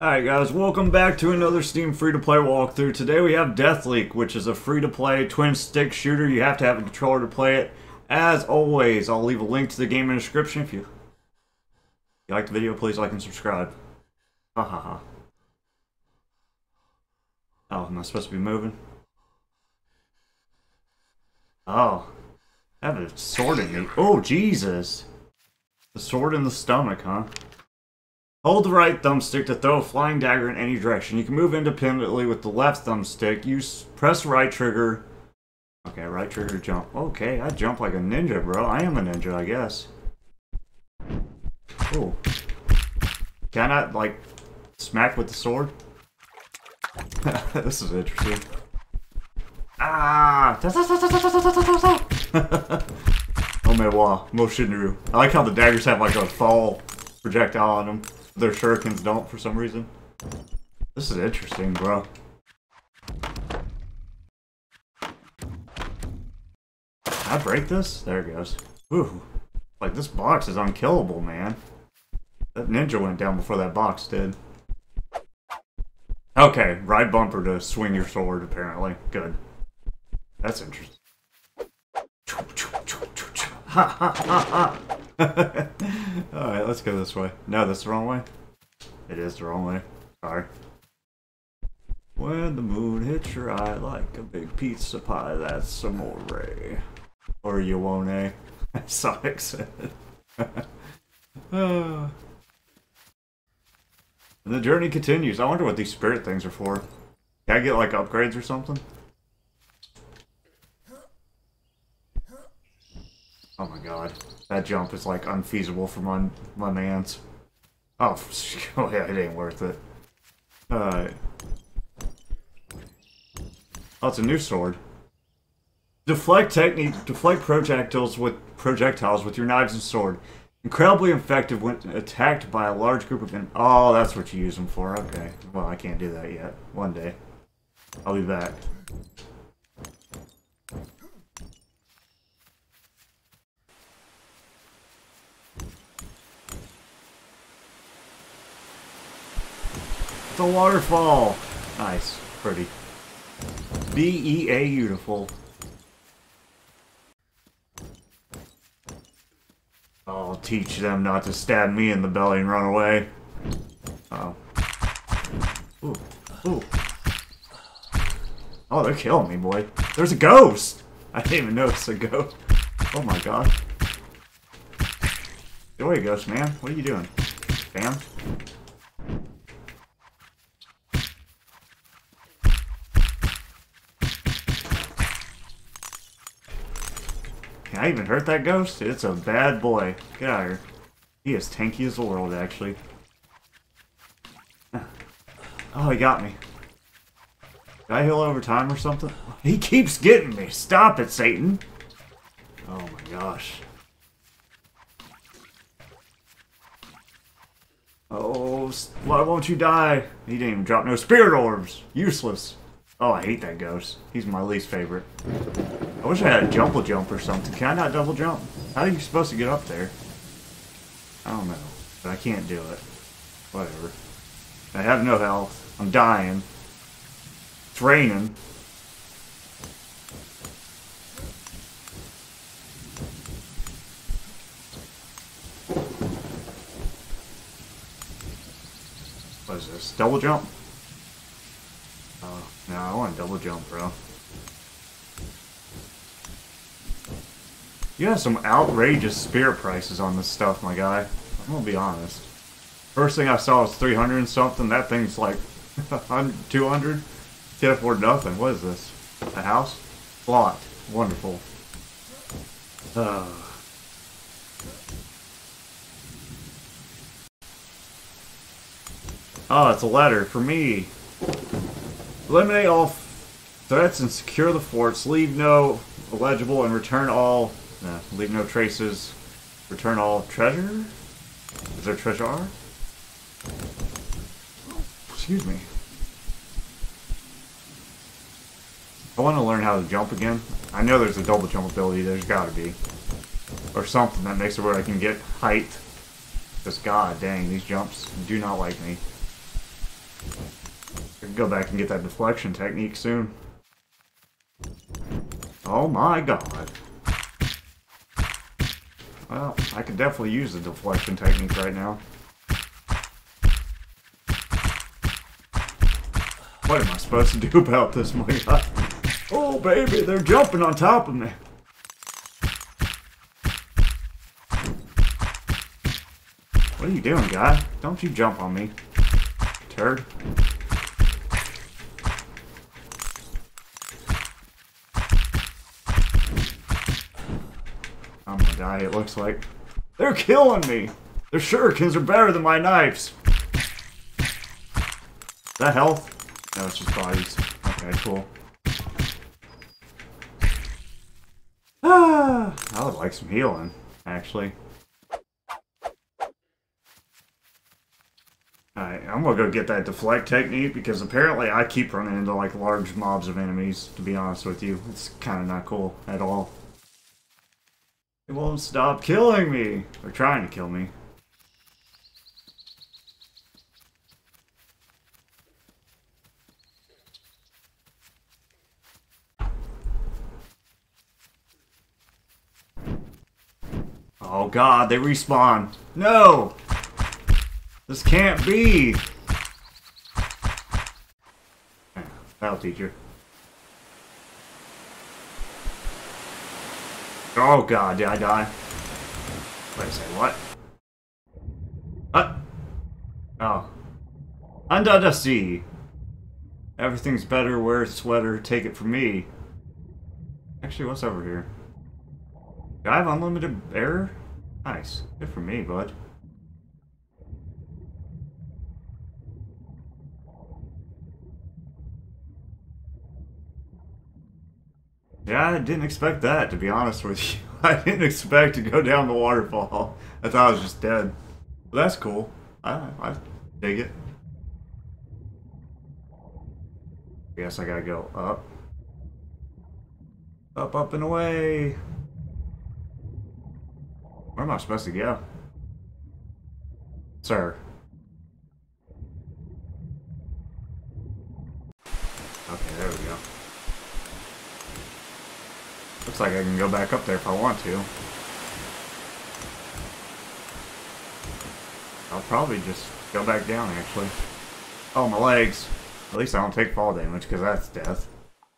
Alright guys, welcome back to another Steam free-to-play walkthrough. Today we have Death Leak, which is a free-to-play twin-stick shooter. You have to have a controller to play it. As always, I'll leave a link to the game in the description if you, if you like the video, please like and subscribe. Ha ha ha. Oh, am I supposed to be moving? Oh. I have a sword in me. Oh, Jesus. The sword in the stomach, huh? Hold the right thumbstick to throw a flying dagger in any direction. You can move independently with the left thumbstick. You press right trigger. Okay, right trigger jump. Okay, I jump like a ninja, bro. I am a ninja, I guess. Oh. Can I, like, smack with the sword? this is interesting. Ah! oh my wow, Moshinru. I like how the daggers have like a fall projectile on them. Their shurikens don't for some reason. This is interesting, bro. Can I break this? There it goes. Ooh. Like, this box is unkillable, man. That ninja went down before that box did. Okay, right bumper to swing your sword, apparently. Good. That's interesting. Ha ha ha ha! Alright, let's go this way. No, that's the wrong way. It is the wrong way. Sorry. When the moon hits your eye like a big pizza pie, that's amore. Or you won't, eh? Sonic said. and the journey continues. I wonder what these spirit things are for. Can I get like upgrades or something? Oh my god. That jump is like unfeasible for my my man's. Oh, oh yeah, it ain't worth it. Alright. Oh, it's a new sword. Deflect technique, deflect projectiles with projectiles with your knives and sword. Incredibly effective when attacked by a large group of in Oh, that's what you use them for. Okay. Well, I can't do that yet. One day. I'll be back. A waterfall. Nice. Pretty. B-E-A beautiful. I'll teach them not to stab me in the belly and run away. Oh. Ooh. Ooh. Oh, they're killing me, boy. There's a ghost! I didn't even notice a ghost. Oh my god. Get away, ghost man. What are you doing? Bam. I even hurt that ghost? It's a bad boy. Get out of here. He is tanky as the world, actually. Oh, he got me. Did I heal over time or something? He keeps getting me. Stop it, Satan. Oh my gosh. Oh, why won't you die? He didn't even drop no spirit orbs. Useless. Oh, I hate that ghost. He's my least favorite. I wish I had a jump jump or something. Can I not double jump? How are you supposed to get up there? I don't know. But I can't do it. Whatever. I have no health. I'm dying. It's raining. What is this? Double jump? Oh, no, I want double jump, bro. You have some outrageous spirit prices on this stuff, my guy. I'm gonna be honest. First thing I saw was 300 and something. That thing's like 200. Can't afford nothing. What is this? A house? Lot. Wonderful. Uh. Oh, it's a letter for me. Eliminate all threats and secure the forts. Leave no illegible and return all no, leave no traces. Return all treasure? Is there treasure? Oh, excuse me. I want to learn how to jump again. I know there's a double jump ability, there's gotta be. Or something that makes it where I can get height. Just god dang, these jumps do not like me. can go back and get that deflection technique soon. Oh my god. Well, I could definitely use the deflection technique right now. What am I supposed to do about this, my god? Oh baby, they're jumping on top of me. What are you doing, guy? Don't you jump on me. Turd. Gonna die, it looks like. They're killing me! Their shurikens are better than my knives! Is that health? No, it's just bodies. Okay, cool. Ah, I would like some healing, actually. Alright, I'm gonna go get that deflect technique because apparently I keep running into like large mobs of enemies, to be honest with you. It's kind of not cool at all. It won't stop killing me! Or trying to kill me. Oh god, they respawn. No! This can't be! That'll teach you. Oh god, did I die? Wait a second, what? What? Oh. Under the sea. Everything's better, wear a sweater, take it from me. Actually, what's over here? Do I have unlimited air? Nice. Good for me, bud. Yeah, I didn't expect that, to be honest with you. I didn't expect to go down the waterfall. I thought I was just dead. But that's cool. I, I dig it. I Guess I gotta go up. Up, up, and away. Where am I supposed to go? Sir. Okay, there we go. Looks like I can go back up there if I want to. I'll probably just go back down, actually. Oh, my legs. At least I don't take fall damage, because that's death.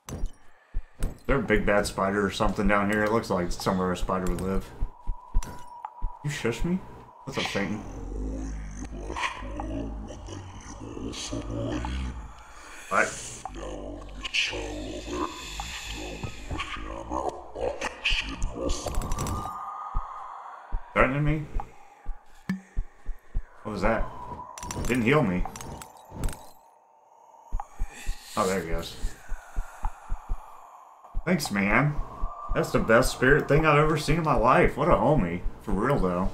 Is there a big bad spider or something down here? It looks like somewhere a spider would live. You shush me? What's up, Satan? What? Threatening me? What was that? Didn't heal me. Oh, there he goes. Thanks, man. That's the best spirit thing I've ever seen in my life. What a homie. For real, though.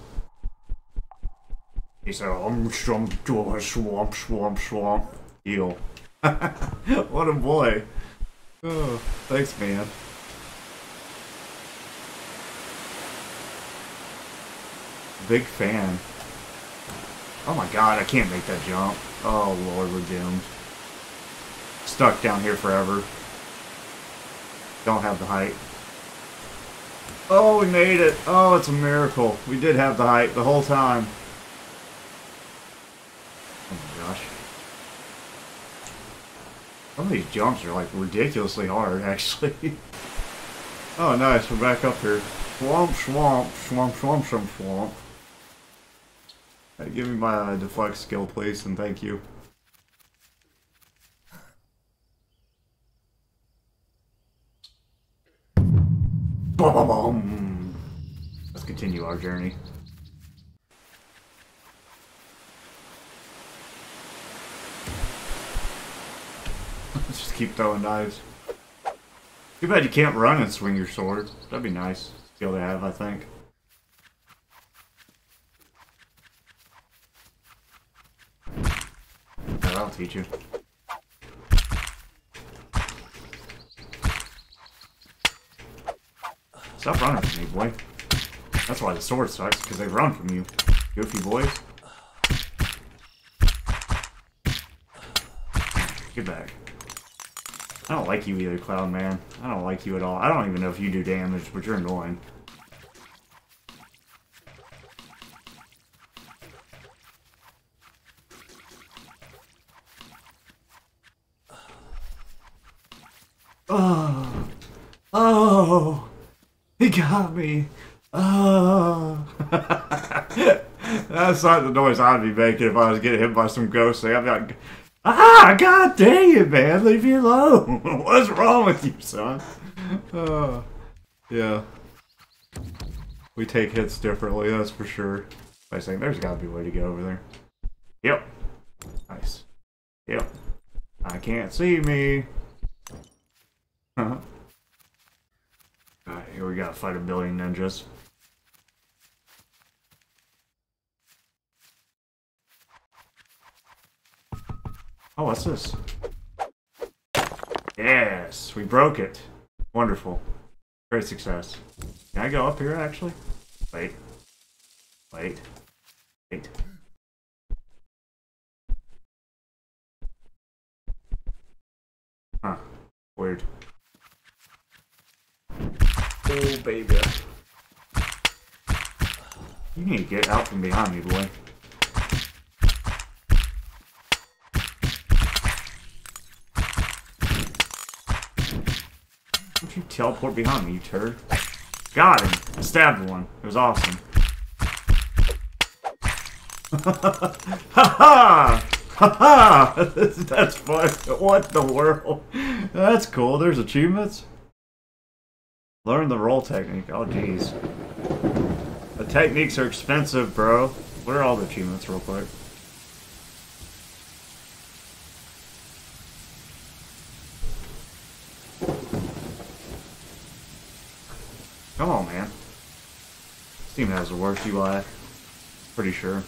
He said, um, swamp, swamp, swamp, swamp. Heal. what a boy. Oh, thanks, man. Big fan. Oh my god, I can't make that jump. Oh lord, we're doomed. Stuck down here forever. Don't have the height. Oh, we made it. Oh, it's a miracle. We did have the height the whole time. Oh my gosh. Some of these jumps are like ridiculously hard, actually. oh, nice. We're back up here. Swamp, swamp, swamp, swamp, swamp, swamp. Hey, give me my uh, deflect skill, please, and thank you. Let's continue our journey. Let's just keep throwing knives. Too bad you can't run and swing your sword. That'd be nice skill to have, I think. That'll teach you. Stop running from me, boy. That's why the sword sucks, because they run from you. Goofy boys. Get back. I don't like you either, Cloud Man. I don't like you at all. I don't even know if you do damage, but you're annoying. Oh, oh, he got me. Oh. That's not the noise I'd be making if I was getting hit by some ghost thing. I'd be like, ah, god dang it, man, leave me alone. What's wrong with you, son? Uh, yeah. We take hits differently, that's for sure. I think there's gotta be a way to get over there. Yep. Nice. Yep. I can't see me. Alright, here we gotta fight a billion ninjas. Oh, what's this? Yes, we broke it. Wonderful. Great success. Can I go up here, actually? Wait. Wait. Wait. Huh. Weird. Oh, baby. You need to get out from behind me, boy. Don't you teleport behind me, you turd. Got him. I stabbed one. It was awesome. ha ha! Ha ha! That's fun. What the world? That's cool. There's achievements. Learn the roll technique. Oh, jeez. The techniques are expensive, bro. What are all the achievements, real quick? Come on, man. Steam has the worst UI. Pretty sure.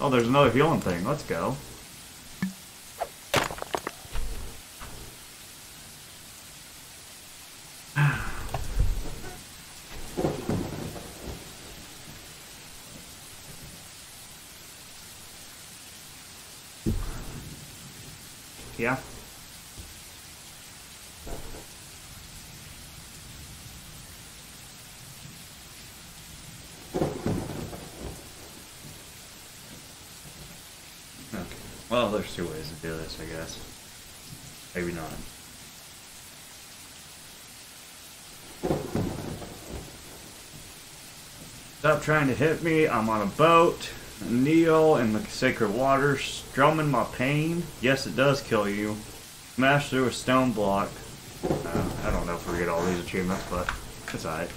Oh, there's another healing thing. Let's go. yeah. Okay. Well, there's two ways to do this, I guess. Maybe not. Stop trying to hit me. I'm on a boat. Kneel in the sacred waters, strumming my pain. Yes, it does kill you. Smash through a stone block. Uh, I don't know if we get all these achievements, but it's alright.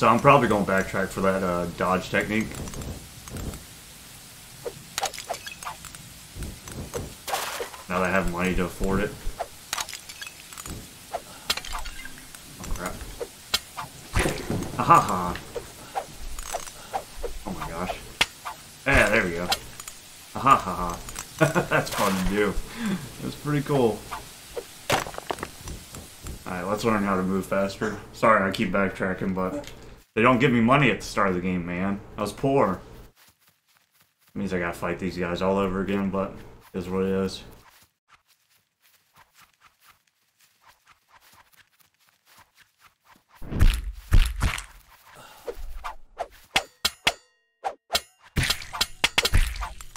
So I'm probably going to backtrack for that uh, dodge technique. Now that I have money to afford it. Oh crap. Ha ha ha. Oh my gosh. Yeah, there we go. Ha ha ha ha. That's fun to do. That's pretty cool. Alright, let's learn how to move faster. Sorry I keep backtracking, but they don't give me money at the start of the game, man. I was poor. means I gotta fight these guys all over again, but it is what it is.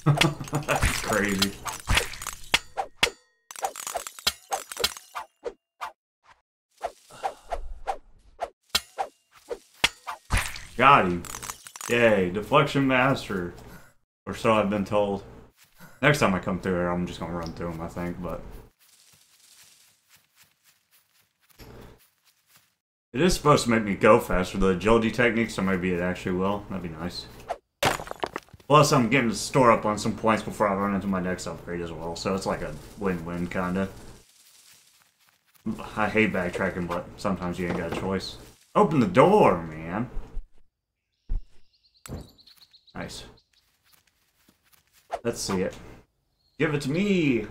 That's crazy. Got him. Yay, deflection master. Or so I've been told. Next time I come through here, I'm just gonna run through them, I think, but... It is supposed to make me go faster, the agility technique, so maybe it actually will. That'd be nice. Plus, I'm getting to store up on some points before I run into my next upgrade as well, so it's like a win-win, kinda. I hate backtracking, but sometimes you ain't got a choice. Open the door, man! Nice. Let's see it. Give it to me!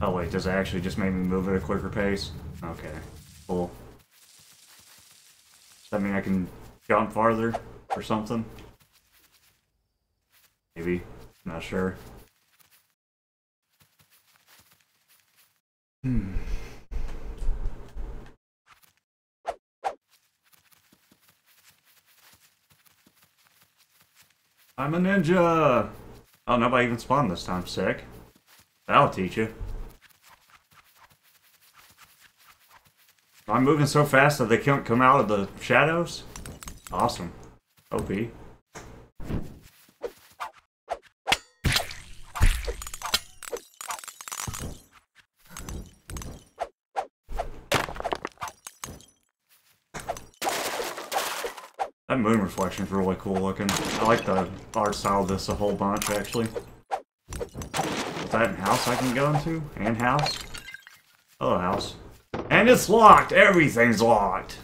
Oh wait, does it actually just make me move at a quicker pace? Okay, cool. Does that mean I can jump farther or something? Maybe. I'm Not sure. Hmm. I'm a ninja! Oh, nobody even spawned this time. Sick. That'll teach you. I'm moving so fast that they can't come out of the shadows? Awesome. OP. Is really cool looking. I like the art style of this a whole bunch, actually. Is that a house I can go into? And house? Hello, house. And it's locked! Everything's locked!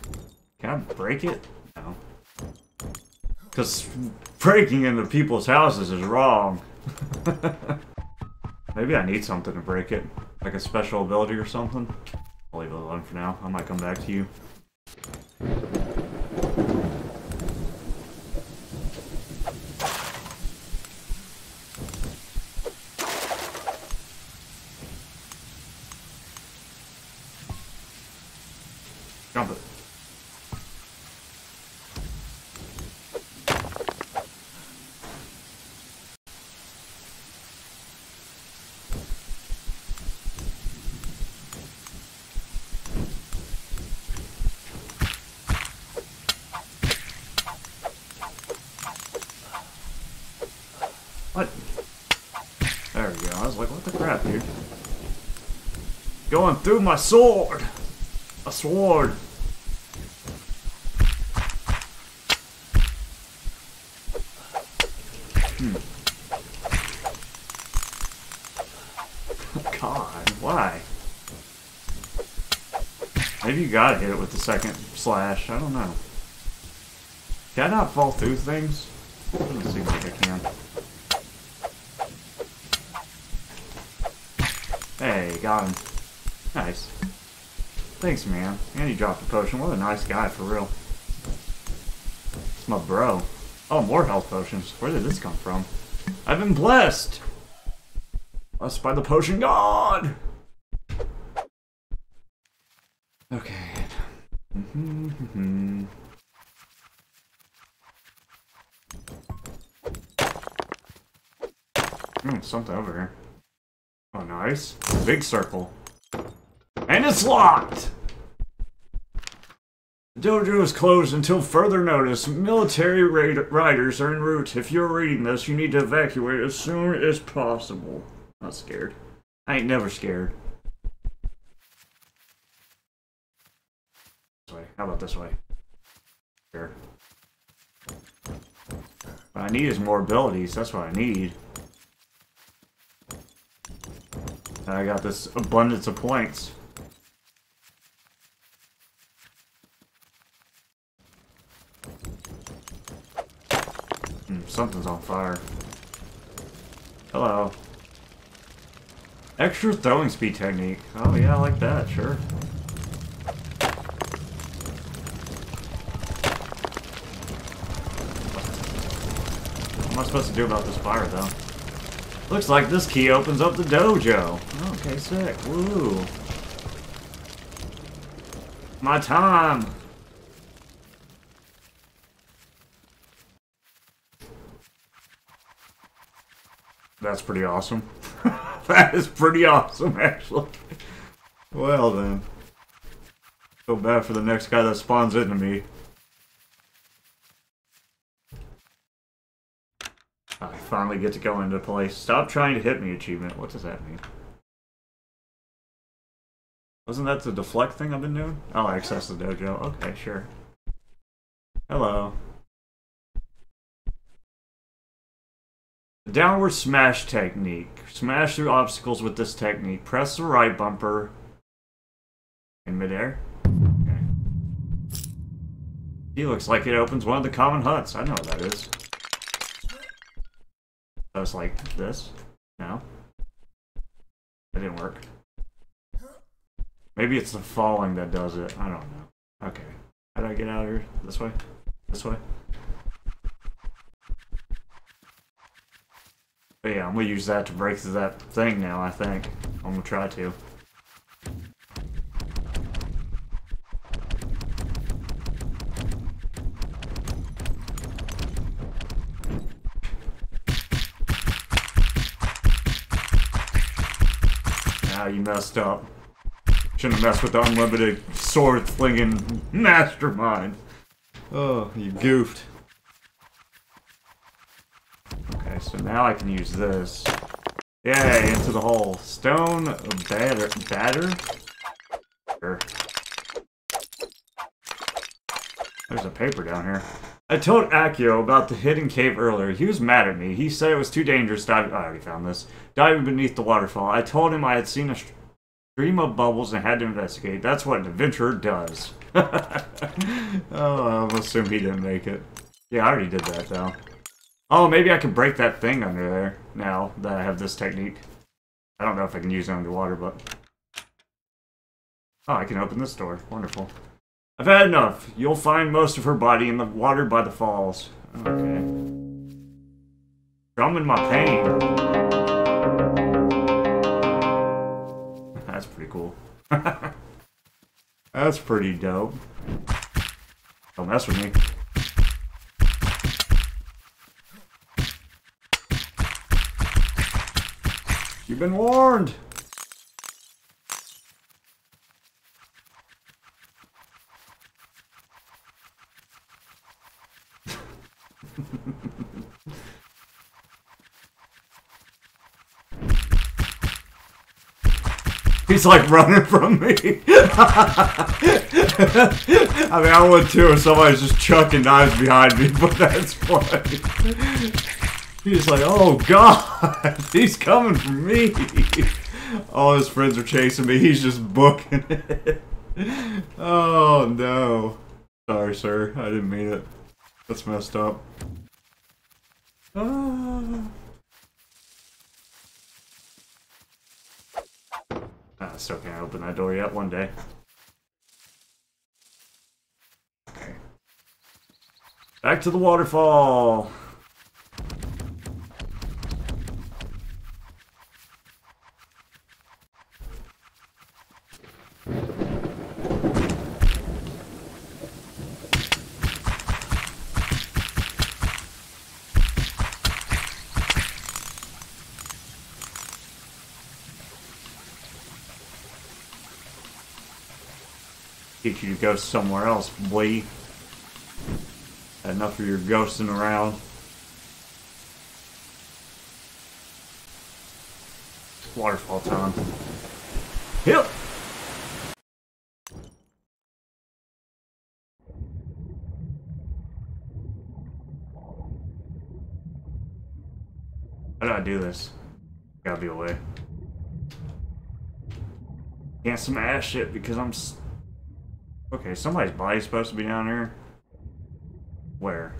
Can I break it? No. Because breaking into people's houses is wrong. Maybe I need something to break it. Like a special ability or something. I'll leave it alone for now. I might come back to you. Jump it. What? There we go. I was like, what the crap, dude? Going through my sword! A sword! Hmm. God, why? Maybe you gotta hit it with the second slash. I don't know. Can I not fall through things? Doesn't seem like I can. Hey, got him. Nice. Thanks, man. And he dropped a potion. What a nice guy, for real. It's my bro. Oh, more health potions. Where did this come from? I've been blessed! Blessed by the potion god! Okay. Mm-hmm. Hmm, something over here. Nice. Big circle. And it's locked! The dojo is closed until further notice. Military riders are en route. If you're reading this, you need to evacuate as soon as possible. Not scared. I ain't never scared. This way. How about this way? Sure. What I need is more abilities. That's what I need. And I got this abundance of points. Hmm, something's on fire. Hello. Extra throwing speed technique. Oh yeah, I like that, sure. What am I supposed to do about this fire, though? Looks like this key opens up the dojo. Okay, sick. Woo. My time. That's pretty awesome. that is pretty awesome, actually. Well then. Feel bad for the next guy that spawns into me. Finally get to go into place. Stop trying to hit me achievement. What does that mean? Wasn't that the deflect thing I've been doing? Oh, I access the dojo. Okay, sure. Hello. Downward smash technique. Smash through obstacles with this technique. Press the right bumper in midair. Okay. He looks like it opens one of the common huts. I know what that is. Was like this. No. That didn't work. Maybe it's the falling that does it. I don't know. Okay. How do I get out of here? This way? This way? But yeah, I'm gonna use that to break through that thing now, I think. I'm gonna try to. Messed up. Shouldn't have messed with the unlimited sword flinging mastermind. Oh, you goofed. Okay, so now I can use this. Yay, into the hole. Stone batter. Batter? Sure. There's a paper down here. I told Akio about the hidden cave earlier. He was mad at me. He said it was too dangerous diving. I already found this. Diving beneath the waterfall. I told him I had seen a stream of bubbles and had to investigate. That's what an adventurer does. oh, I'm assuming he didn't make it. Yeah, I already did that though. Oh, maybe I can break that thing under there now that I have this technique. I don't know if I can use it underwater, but... Oh, I can open this door. Wonderful. I've had enough. You'll find most of her body in the water by the falls. Okay. Drumming my pain. That's pretty cool. That's pretty dope. Don't mess with me. You've been warned! He's like running from me. I mean, I would too if somebody's just chucking knives behind me, but that's funny. He's like, oh god, he's coming for me. All his friends are chasing me. He's just booking it. Oh no. Sorry, sir. I didn't mean it. That's messed up. Ah. I still can't open that door yet. One day. Back to the waterfall. Get you to go somewhere else, boy. Enough of your ghosting around. Waterfall time. Yep. How do I do this? Gotta be a way. Can't smash it because I'm. Okay, somebody's body's supposed to be down here. Where?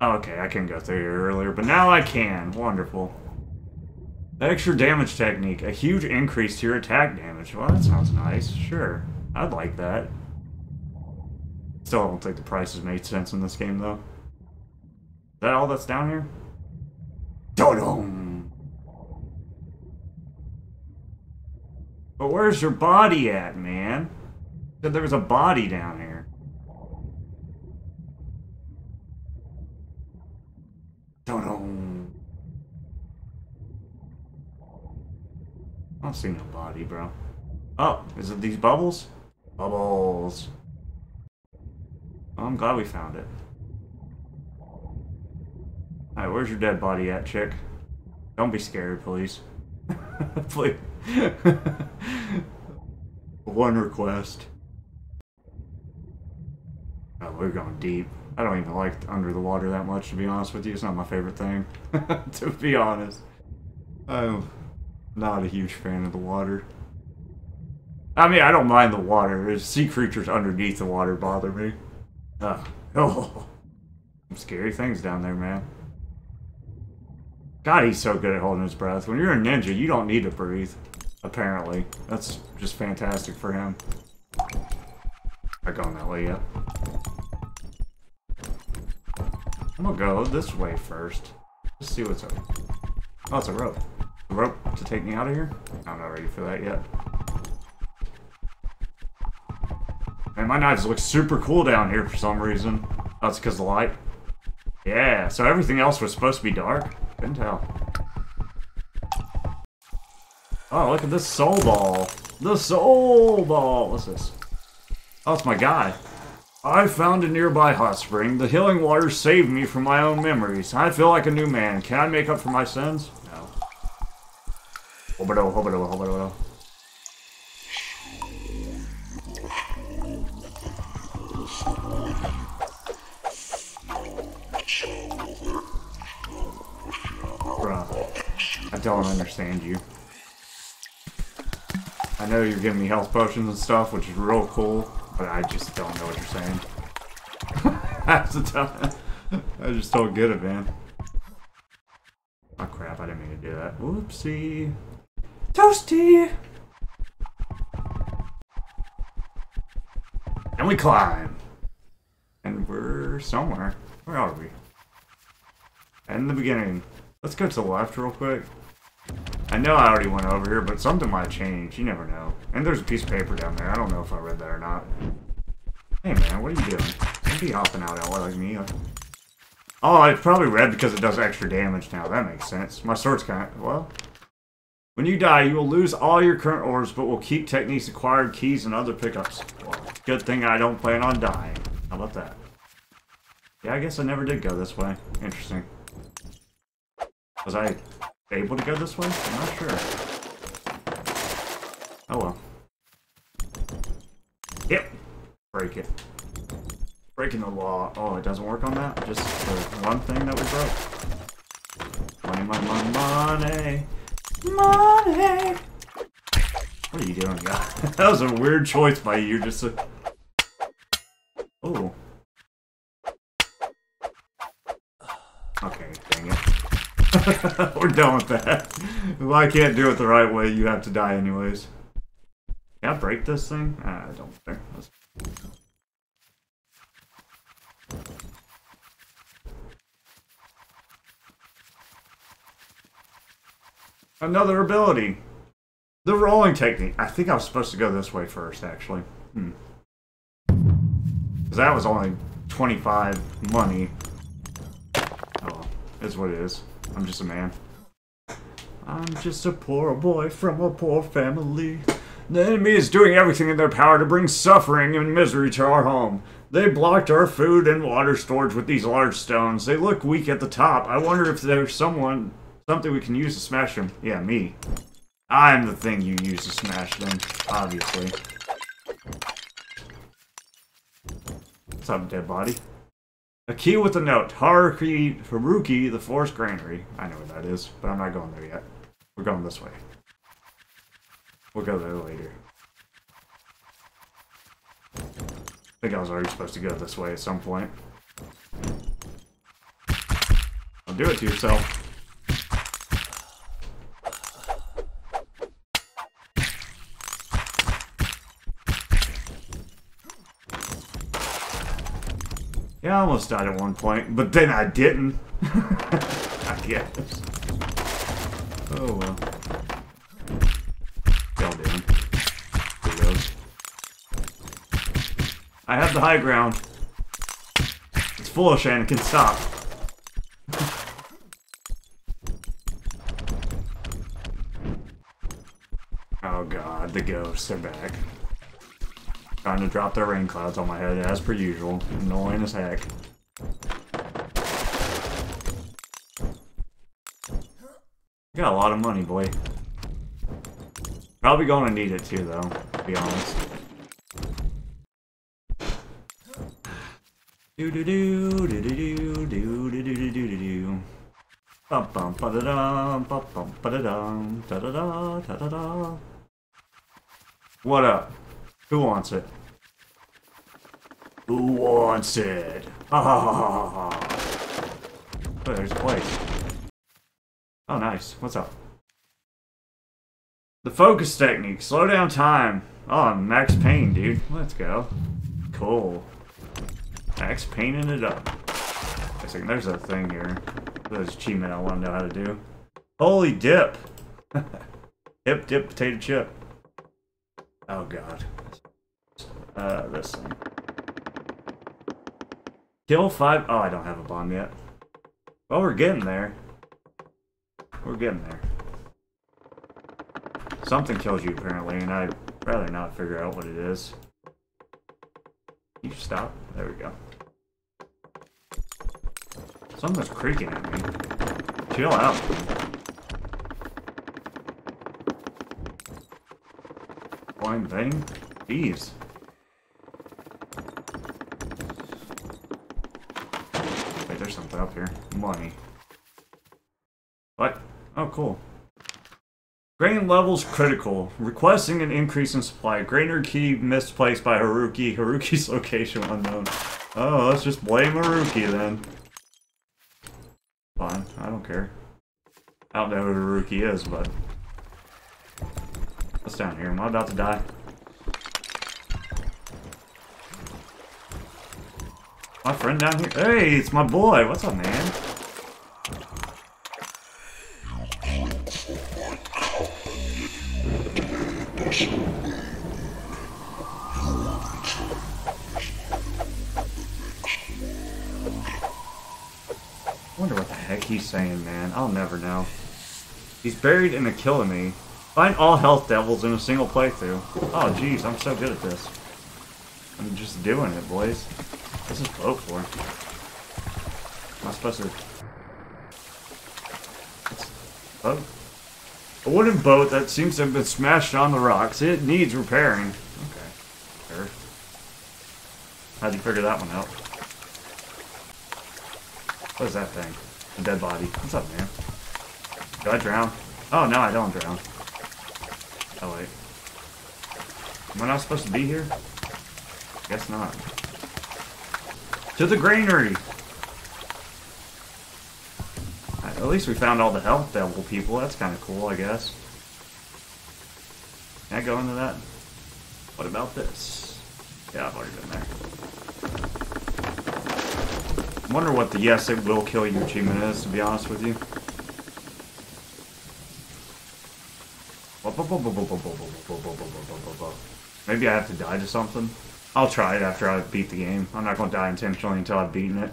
Oh, okay, I couldn't go through here earlier, but now I can. Wonderful. Extra damage technique. A huge increase to your attack damage. Well, that sounds nice. Sure. I'd like that. Still don't think the prices made sense in this game, though. Is that all that's down here? Dodom! But where's your body at, man? Said there was a body down here. I don't see no body, bro. Oh, is it these bubbles? Bubbles. Oh, I'm glad we found it. Alright, where's your dead body at, chick? Don't be scared, please. please. One request. We're going deep. I don't even like under the water that much, to be honest with you. It's not my favorite thing, to be honest. I'm not a huge fan of the water. I mean, I don't mind the water. There's sea creatures underneath the water bother me. Uh, oh, some scary things down there, man. God, he's so good at holding his breath. When you're a ninja, you don't need to breathe. apparently. That's just fantastic for him. Not going that way yet. I'm gonna go this way first. Let's see what's up. Oh, it's a rope. A rope to take me out of here? I'm not ready for that yet. Man, my knives look super cool down here for some reason. Oh, it's because of the light? Yeah, so everything else was supposed to be dark? Couldn't tell. Oh, look at this soul ball. The soul ball. What's this? Oh, it's my guy. I found a nearby hot spring. The healing waters saved me from my own memories. I feel like a new man. Can I make up for my sins? No. I don't understand you. I know you're giving me health potions and stuff, which is real cool, but I just don't know what you're saying. Half the time. I just don't get it, man. Oh crap, I didn't mean to do that. Whoopsie. Toasty! And we climb. And we're somewhere. Where are we? In the beginning. Let's go to the left real quick. I know I already went over here, but something might change. You never know. And there's a piece of paper down there. I don't know if I read that or not. Hey man, what are you doing? Be hopping out out like me. Oh, it's probably read because it does extra damage now. That makes sense. My sword's kind of... Well... When you die, you will lose all your current orbs, but will keep techniques acquired, keys, and other pickups. Well, good thing I don't plan on dying. How about that? Yeah, I guess I never did go this way. Interesting. Because I able to go this way? I'm not sure. Oh well. Yep. Break it. Breaking the law. Oh, it doesn't work on that? Just the one thing that we broke? Money, money, money, money! Money! What are you doing, guy? that was a weird choice by you, just to... Oh. Okay, dang it. We're done with that. If I can't do it the right way, you have to die anyways. Can I break this thing? I don't think. Let's... Another ability. The rolling technique. I think I was supposed to go this way first, actually. Hmm. Because that was only 25 money. Oh, it's what it is. I'm just a man. I'm just a poor boy from a poor family. The enemy is doing everything in their power to bring suffering and misery to our home. They blocked our food and water storage with these large stones. They look weak at the top. I wonder if there's someone, something we can use to smash them. Yeah, me. I'm the thing you use to smash them, obviously. What's up, dead body? A key with a note. Haruki, Haruki, the Forest Granary. I know where that is, but I'm not going there yet. We're going this way. We'll go there later. I think I was already supposed to go this way at some point. Don't do it to yourself. I almost died at one point, but then I didn't. I guess. Oh well. Doing? Here goes. I have the high ground. It's full of Anakin, stop. oh god, the ghosts are back. Trying to drop their rain clouds on my head as per usual. Annoying as heck. Got a lot of money, boy. Probably gonna need it too, though, to be honest. Do do do do do do do do do do do do. Bum bum ba da dum bum bum ba da dum da da da da da da. What up? Who wants it? Who wants it? Ha. Oh, there's a place. Oh, nice. What's up? The focus technique. Slow down time. Oh, Max Payne, dude. Let's go. Cool. Max Payneing it up. I think there's a thing here. There's achievement I want to know how to do. Holy dip! dip, dip, potato chip. Oh god. Uh, this thing. Kill five. Oh, I don't have a bomb yet. Well, we're getting there. We're getting there. Something kills you apparently, and I'd rather not figure out what it is. You stop. There we go. Something's creaking at me. Chill out. Blind thing? Jeez. Wait, Money. What? Oh, cool. Grain levels critical. Requesting an increase in supply. Grainer key misplaced by Haruki. Haruki's location unknown. Oh, let's just blame Haruki then. Fine, I don't care. I don't know who Haruki is, but... What's down here? Am I about to die? My friend down here? Hey, it's my boy! What's up, man? I wonder what the heck he's saying, man. I'll never know. He's buried in a killing me. Find all health devils in a single playthrough. Oh, jeez, I'm so good at this. I'm just doing it, boys. This boat for? Am I supposed to... boat? A wooden boat that seems to have been smashed on the rocks. It needs repairing. Okay. Sure. How'd you figure that one out? What is that thing? A dead body. What's up, man? Do I drown? Oh, no, I don't drown. Oh, wait. Am I not supposed to be here? Guess not. To the granary! At least we found all the health devil people. That's kind of cool, I guess. Can I go into that? What about this? Yeah, I've already been there. I wonder what the yes, it will kill you achievement is, to be honest with you. Maybe I have to die to something. I'll try it after I beat the game. I'm not going to die intentionally until I've beaten it.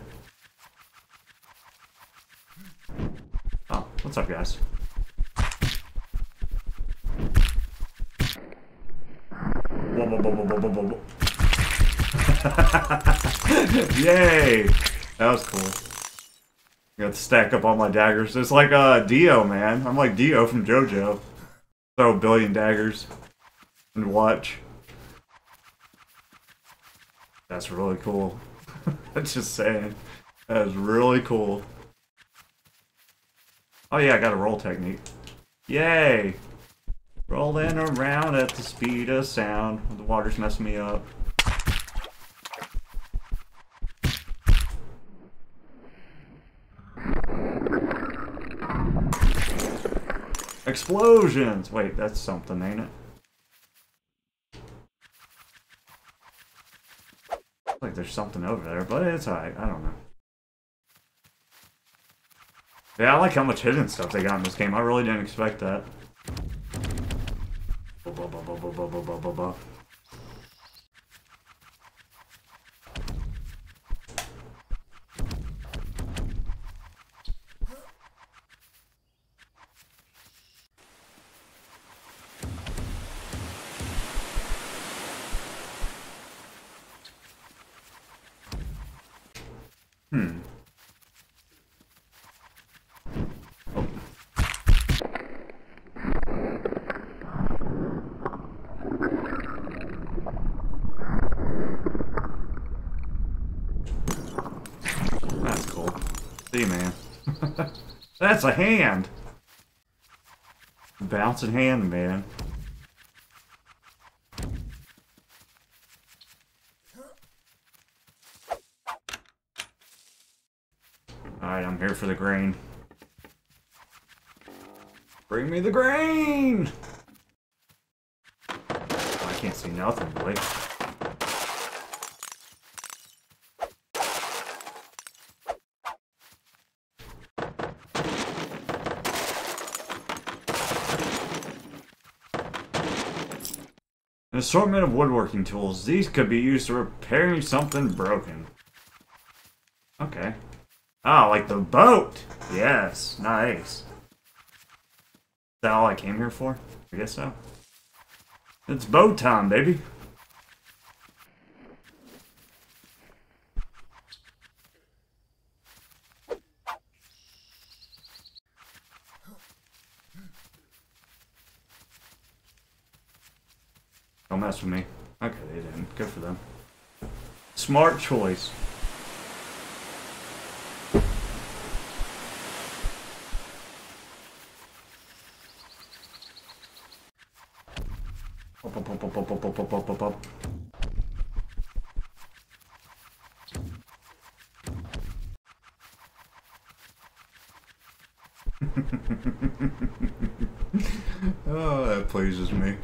Oh, what's up, guys? Whoa, whoa, whoa. Yay! That was cool. Got to stack up all my daggers. It's like uh, Dio, man. I'm like Dio from JoJo. Throw a billion daggers and watch. That's really cool. That's just saying. That is really cool. Oh yeah, I got a roll technique. Yay! Rolling around at the speed of sound. The water's messing me up. Explosions! Wait, that's something, ain't it? Like there's something over there, but it's alright. I don't know. Yeah, I like how much hidden stuff they got in this game. I really didn't expect that. Hmm. Oh. That's cool. See, man. That's a hand! Bouncing hand, man. Alright, I'm here for the grain. Bring me the grain! Oh, I can't see nothing, boy. Assortment of woodworking tools. These could be used to repairing something broken. Okay. Ah, like the boat! Yes, nice. Is that all I came here for? I guess so. It's boat time, baby. Mess with me. Okay, they didn't. Good for them. Smart choice. Up, up, up, up, up, up, up, up, up, up. oh, that pleases me.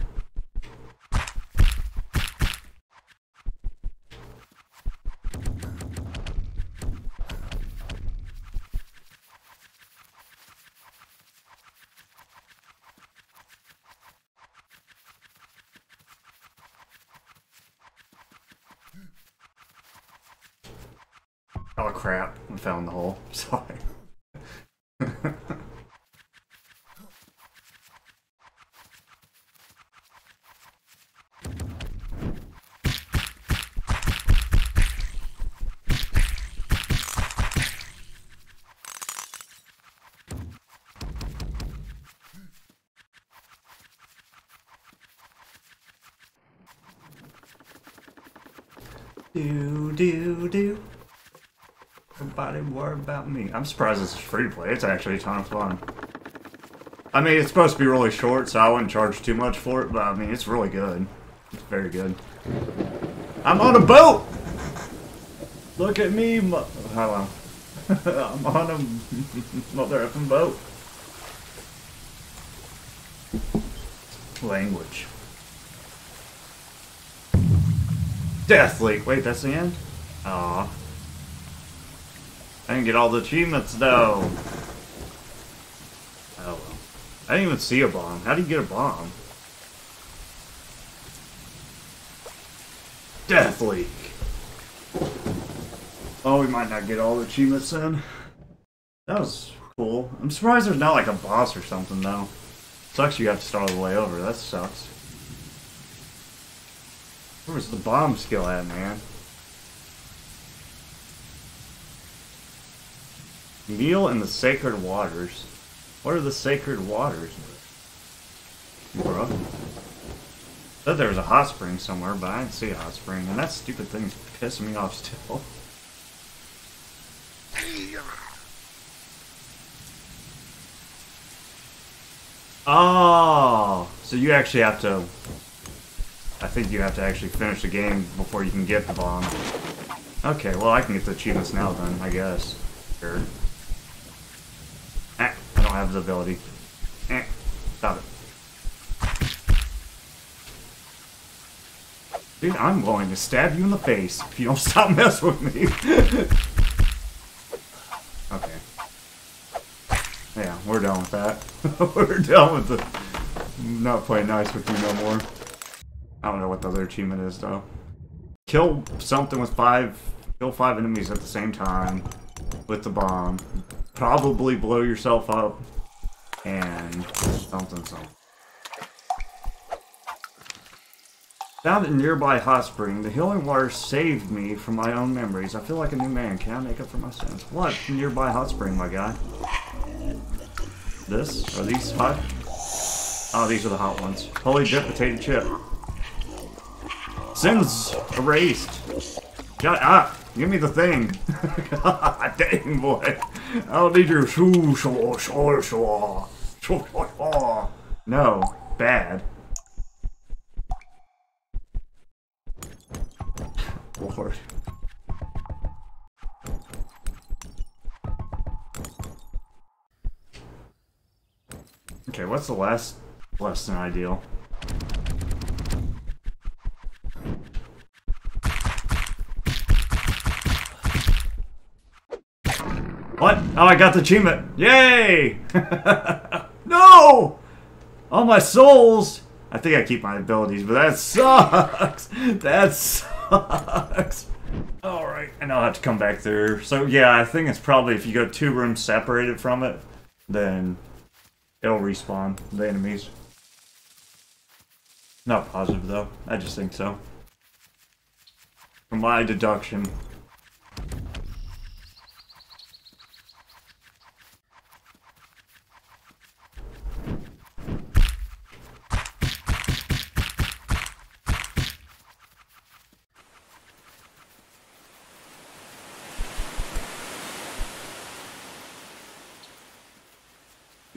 Oh crap, I found the hole. Sorry. Do do do. Nobody worry about me. I'm surprised this is free to play. It's actually a ton of fun. I mean, it's supposed to be really short, so I wouldn't charge too much for it, but I mean, it's really good. It's very good. I'm on a boat! Look at me, mo- Hello. I'm on a mother effing boat. Language. Death Leak. Wait, that's the end? Aw. I didn't get all the achievements though. Oh well. I didn't even see a bomb. How do you get a bomb? Death Leak. Oh, we might not get all the achievements then. That was cool. I'm surprised there's not like a boss or something though. Sucks you have to start all the way over. That sucks. Where's the bomb skill at, man? Kneel in the sacred waters. What are the sacred waters? Bro. Said there was a hot spring somewhere, but I didn't see a hot spring, and that stupid thing's pissing me off still. Oh, so you actually have to. I think you have to actually finish the game before you can get the bomb. Okay, well I can get the achievements now then, I guess. Sure. Eh, I don't have the ability. Eh, stop it. Dude, I'm going to stab you in the face if you don't stop messing with me. okay. Yeah, we're done with that. we're done with the... Not playing nice with you no more. I don't know what the other achievement is, though. Kill something with five... Kill five enemies at the same time with the bomb. Probably blow yourself up. And something, something. Found a nearby hot spring. The healing water saved me from my own memories. I feel like a new man. Can I make up for my sins? What? Nearby hot spring, my guy. This? Are these hot? Oh, these are the hot ones. Holy dip potato chip. Sins erased. Shut up. Give me the thing. God dang, boy. I don't need your shoo. Shoo shoo shoo. No. Bad. Lord. Okay, what's the last less than ideal? What? Oh, I got the achievement. Yay! no! All my souls! I think I keep my abilities, but that sucks! That sucks! Alright, and I'll have to come back there. So yeah, I think it's probably if you go two rooms separated from it, then it'll respawn the enemies. Not positive though, I just think so. From my deduction.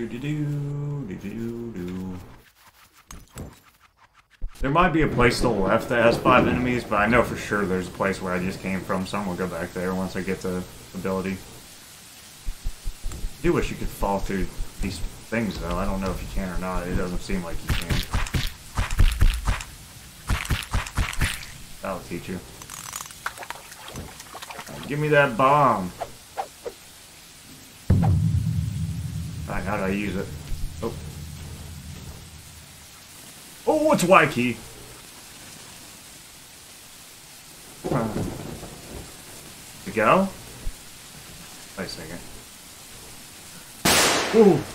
Do do do do do do. There might be a place to the left that has five enemies, but I know for sure there's a place where I just came from, so I'm gonna go back there once I get the ability. I do wish you could fall through these things though. I don't know if you can or not. It doesn't seem like you can. That'll teach you. Give me that bomb. How do I use it? Oh. Oh, it's Y key. To go? Wait a second. Ooh.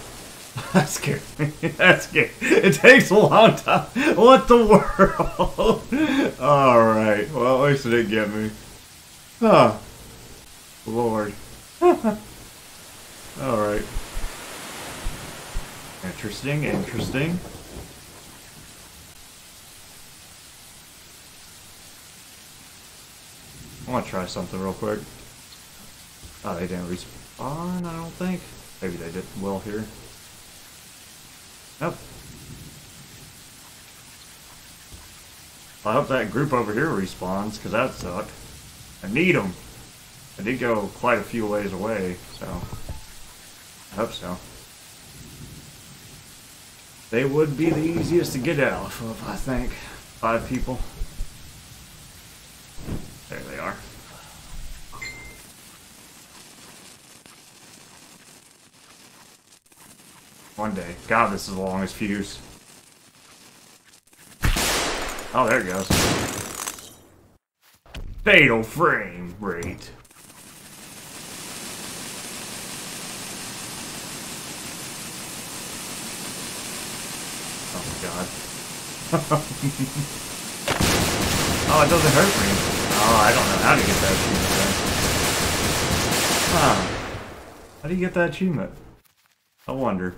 That scared me. That scared It takes a long time. What the world? Alright. Well, at least it didn't get me. Oh. Lord. Alright. Interesting, interesting. I want to try something real quick. Oh, they didn't respawn, I don't think. Maybe they did well here. Nope. I hope that group over here respawns, because that sucked. I need them. I did go quite a few ways away, so I hope so. They would be the easiest to get out of, I think. Five people. There they are. One day. God, this is the longest fuse. Oh, there it goes. Fatal frame rate. Oh my god. oh, it doesn't hurt me. Oh, I don't know how to get that achievement. Huh. How do you get that achievement? I wonder.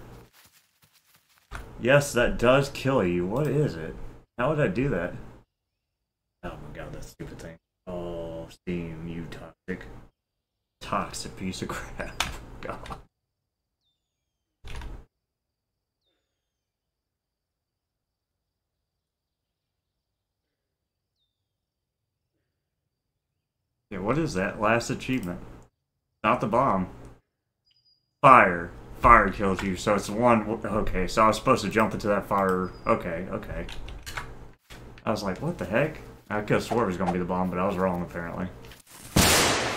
Yes, that does kill you. What is it? How would I do that? Oh my god, that stupid thing. Oh, Steam, you toxic. Toxic piece of crap. God. Yeah, what is that last achievement? Not the bomb. Fire. Fire kills you, so it's one... Okay, so I was supposed to jump into that fire... Okay, okay. I was like, what the heck? I could have swore it was going to be the bomb, but I was wrong, apparently.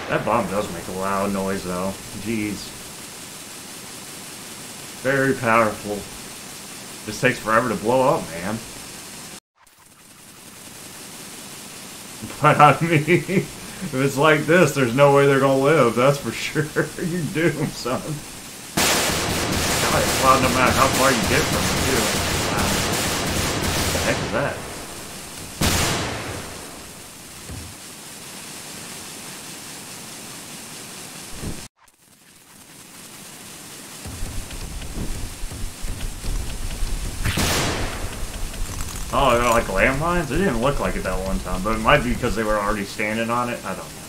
That bomb does make a loud noise, though. Jeez. Very powerful. This takes forever to blow up, man. But I mean... If it's like this, there's no way they're gonna live, that's for sure. You're doomed, son. God, it's loud no matter how far you get from it, too. Wow. What the heck is that? Oh, they're landmines? It didn't look like it that one time, but it might be because they were already standing on it. I don't know.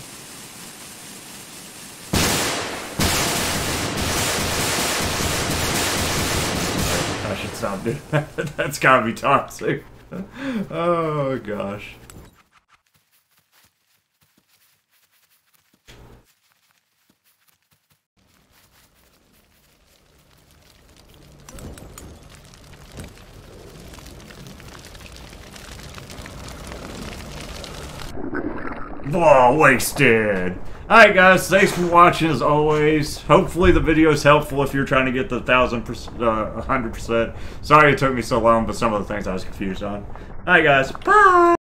I should stop doing that. That's gotta be toxic. oh, gosh. Whoa, wasted. Alright guys, thanks for watching as always. Hopefully the video is helpful if you're trying to get the 1000%, uh, 100%. Sorry it took me so long, but some of the things I was confused on. Alright guys, bye!